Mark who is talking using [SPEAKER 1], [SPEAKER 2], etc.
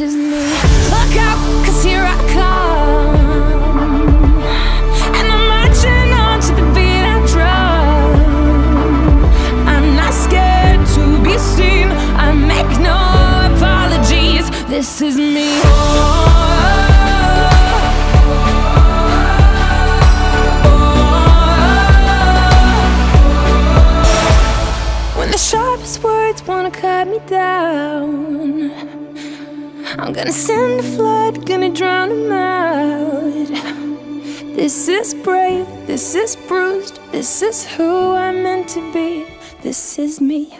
[SPEAKER 1] Is me. Look out, cause here I come. And I'm marching on to the beat I drum. I'm not scared to be seen. I make no apologies. This is me. When the sharpest words wanna cut me down, I'm gonna send a flood, gonna drown them out. This is brave, this is bruised, this is who I'm meant to be, this is me.